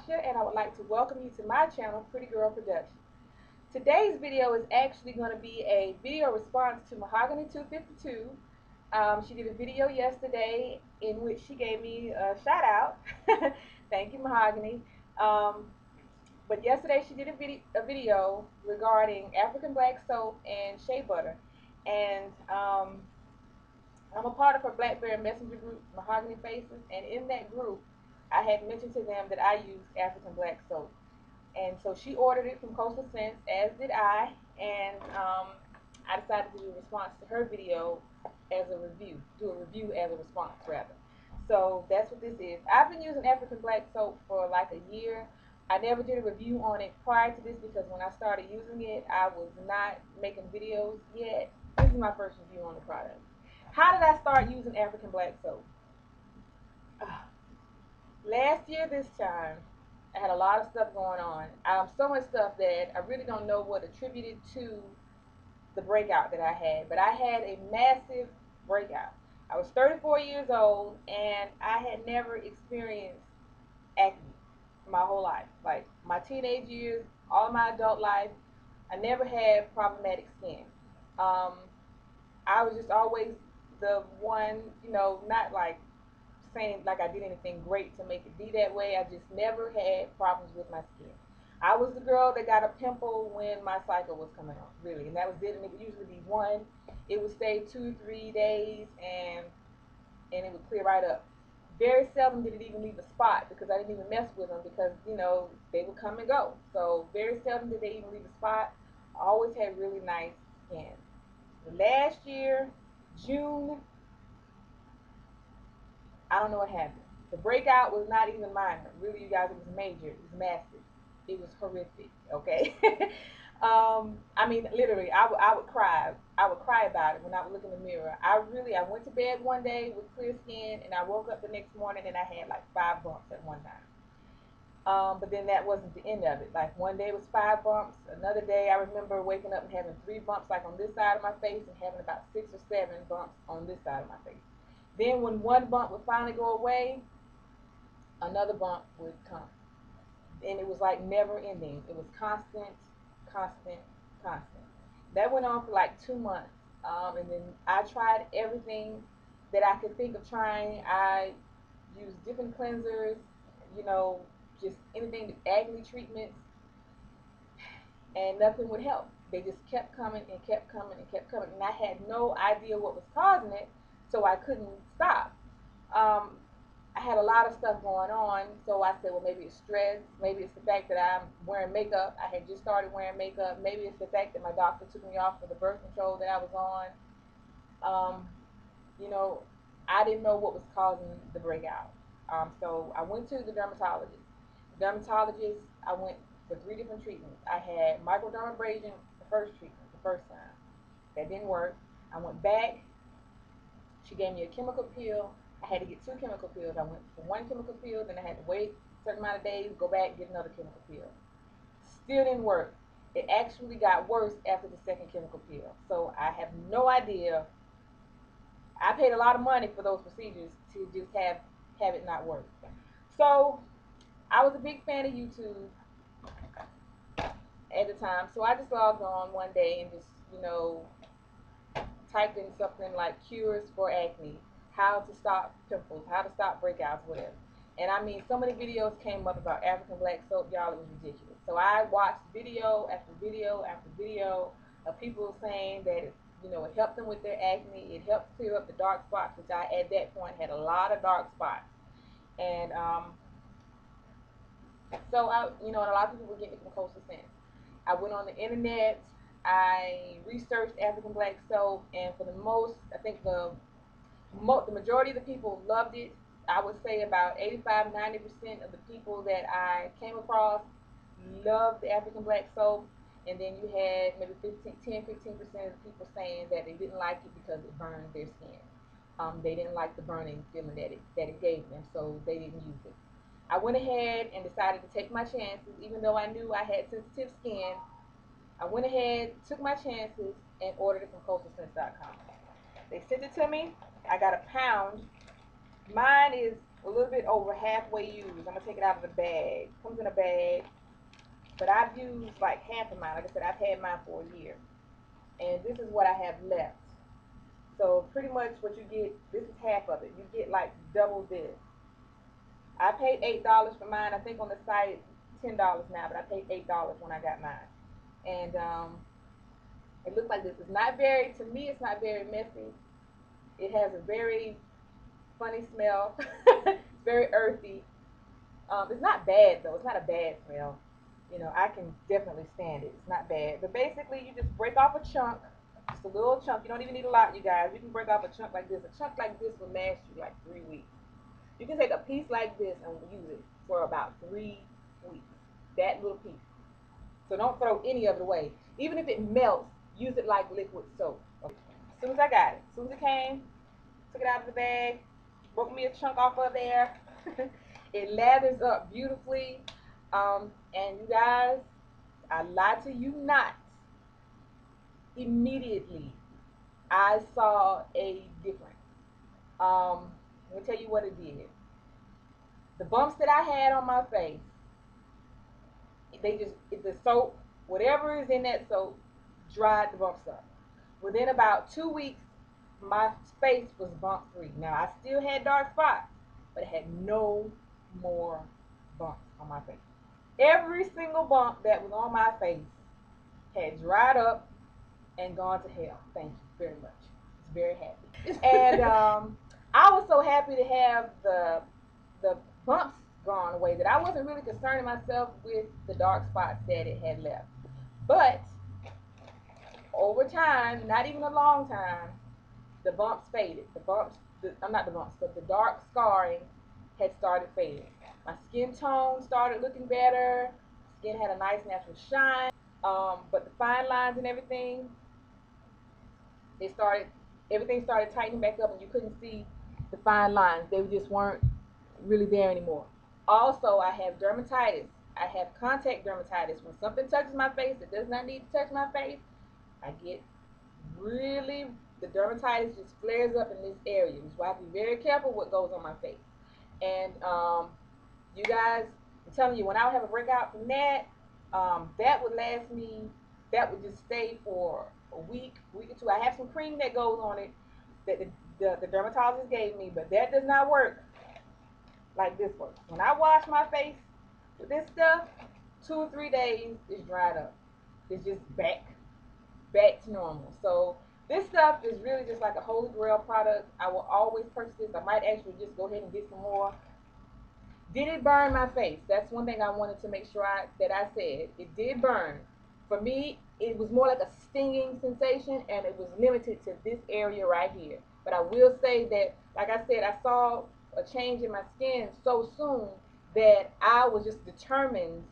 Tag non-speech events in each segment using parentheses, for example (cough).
Tasha, and I would like to welcome you to my channel, Pretty Girl Production. Today's video is actually going to be a video response to Mahogany 252. Um, she did a video yesterday in which she gave me a shout out. (laughs) Thank you, Mahogany. Um, but yesterday she did a video, a video regarding African black soap and shea butter. And um, I'm a part of her Blackberry Messenger group, Mahogany Faces, and in that group, I had mentioned to them that I use African black soap. And so she ordered it from Coastal Scents, as did I, and um, I decided to do a response to her video as a review, do a review as a response, rather. So that's what this is. I've been using African black soap for like a year. I never did a review on it prior to this because when I started using it, I was not making videos yet. This is my first review on the product. How did I start using African black soap? Last year, this time, I had a lot of stuff going on. Um, so much stuff that I really don't know what attributed to the breakout that I had. But I had a massive breakout. I was 34 years old, and I had never experienced acne my whole life. Like my teenage years, all of my adult life, I never had problematic skin. Um, I was just always the one, you know, not like saying like I did anything great to make it be that way. I just never had problems with my skin. I was the girl that got a pimple when my cycle was coming on, really, and that was it. And it would usually be one. It would stay two, three days, and and it would clear right up. Very seldom did it even leave a spot because I didn't even mess with them because you know they would come and go. So very seldom did they even leave a spot. I always had really nice skin. Last year, June, I don't know what happened. The breakout was not even minor. Really, you guys, it was major. It was massive. It was horrific. Okay. (laughs) um, I mean, literally, I would I would cry. I would cry about it when I would look in the mirror. I really, I went to bed one day with clear skin, and I woke up the next morning and I had like five bumps at one time. Um, but then that wasn't the end of it. Like one day was five bumps. Another day I remember waking up and having three bumps like on this side of my face and having about six or seven bumps on this side of my face. Then when one bump would finally go away, another bump would come. And it was like never ending. It was constant, constant, constant. That went on for like two months. Um, and then I tried everything that I could think of trying. I used different cleansers, you know, just anything, acne treatments, and nothing would help. They just kept coming and kept coming and kept coming. And I had no idea what was causing it so I couldn't stop. Um, I had a lot of stuff going on, so I said, well, maybe it's stress. Maybe it's the fact that I'm wearing makeup. I had just started wearing makeup. Maybe it's the fact that my doctor took me off for the birth control that I was on. Um, you know, I didn't know what was causing the breakout. Um, so I went to the dermatologist. Dermatologist, I went for three different treatments. I had microdermabrasion the first treatment, the first time. That didn't work. I went back she gave me a chemical peel. I had to get two chemical peels. I went for one chemical peel, then I had to wait a certain amount of days, go back, get another chemical peel. Still didn't work. It actually got worse after the second chemical peel. So I have no idea. I paid a lot of money for those procedures to just have have it not work. So I was a big fan of YouTube at the time. So I just logged on one day and just, you know, typed in something like cures for acne, how to stop pimples, how to stop breakouts, whatever. And I mean, so many videos came up about African black soap, y'all, it was ridiculous. So I watched video after video after video of people saying that, it, you know, it helped them with their acne, it helped clear up the dark spots, which I, at that point, had a lot of dark spots. And, um, so I, you know, and a lot of people were getting it from Coastal Scents. I went on the internet, I researched African black soap, and for the most, I think the mo- the majority of the people loved it. I would say about 85 90% of the people that I came across loved the African black soap. And then you had maybe 15, 10 15% of the people saying that they didn't like it because it burned their skin. Um, they didn't like the burning feeling that it, that it gave them, so they didn't use it. I went ahead and decided to take my chances, even though I knew I had sensitive skin. I went ahead, took my chances, and ordered it from coastalscents.com. They sent it to me. I got a pound. Mine is a little bit over halfway used. I'm gonna take it out of the bag. Comes in a bag, but I've used like half of mine. Like I said, I've had mine for a year, and this is what I have left. So pretty much what you get, this is half of it. You get like double this. I paid eight dollars for mine. I think on the site ten dollars now, but I paid eight dollars when I got mine. And um, it looks like this. It's not very, to me, it's not very messy. It has a very funny smell. (laughs) very earthy. Um, it's not bad though. It's not a bad smell. You know, I can definitely stand it. It's not bad. But basically, you just break off a chunk, just a little chunk. You don't even need a lot, you guys. You can break off a chunk like this. A chunk like this will last you like three weeks. You can take a piece like this and use it for about three weeks. That little piece. So don't throw any of it away. Even if it melts, use it like liquid soap. Okay. As soon as I got it, as soon as it came, took it out of the bag, broke me a chunk off of there. (laughs) it lathers up beautifully. Um, and you guys, I lie to you not. Immediately, I saw a difference. Um, let me tell you what it did. The bumps that I had on my face, they just, the soap, whatever is in that soap, dried the bumps up. Within about two weeks, my face was bump free. Now, I still had dark spots, but it had no more bumps on my face. Every single bump that was on my face had dried up and gone to hell. Thank you very much. It's very happy. (laughs) And um, I was so happy to have the the bumps gone away that I wasn't really concerning myself with the dark spots that it had left. But over time, not even a long time, the bumps faded. The bumps, the, I'm not the bumps, but the dark scarring had started fading. My skin tone started looking better. Skin had a nice natural shine. Um, but the fine lines and everything, they started, everything started tightening back up and you couldn't see the fine lines. They just weren't really there anymore. Also, I have dermatitis. I have contact dermatitis. When something touches my face that does not need to touch my face, I get really, the dermatitis just flares up in this area. So I have to be very careful what goes on my face. And um, you guys, I'm telling you, when I would have a breakout from that, um, that would last me, that would just stay for a week, week or two. I have some cream that goes on it that the, the, the dermatologist gave me, but that does not work like this one. When I wash my face with this stuff, two or three days, it's dried up. It's just back, back to normal. So this stuff is really just like a holy grail product. I will always purchase this. I might actually just go ahead and get some more. Did it burn my face? That's one thing I wanted to make sure I, that I said. It did burn. For me, it was more like a stinging sensation, and it was limited to this area right here. But I will say that, like I said, I saw a change in my skin so soon that I was just determined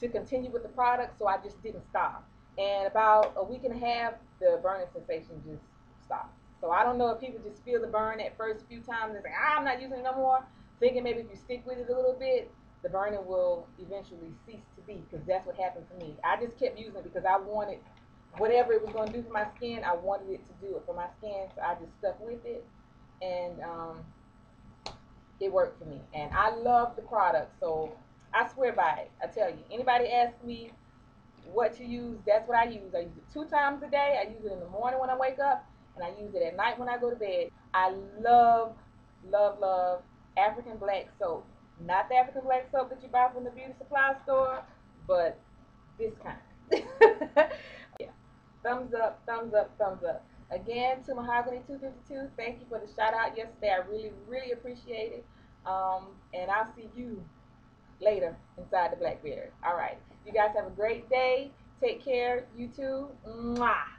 to continue with the product, so I just didn't stop. And about a week and a half, the burning sensation just stopped. So I don't know if people just feel the burn at first few times and say, ah, I'm not using it no more, thinking maybe if you stick with it a little bit, the burning will eventually cease to be because that's what happened to me. I just kept using it because I wanted whatever it was going to do for my skin, I wanted it to do it for my skin, so I just stuck with it. And um, it worked for me. And I love the product, so I swear by it. I tell you, anybody ask me what to use, that's what I use. I use it two times a day. I use it in the morning when I wake up, and I use it at night when I go to bed. I love, love, love African black soap. Not the African black soap that you buy from the beauty supply store, but this kind. (laughs) yeah. Thumbs up, thumbs up, thumbs up. Again, to Mahogany252, thank you for the shout out yesterday. I really, really appreciate it. Um, and I'll see you later inside the Blackberry. All right. You guys have a great day. Take care. You too. Mwah.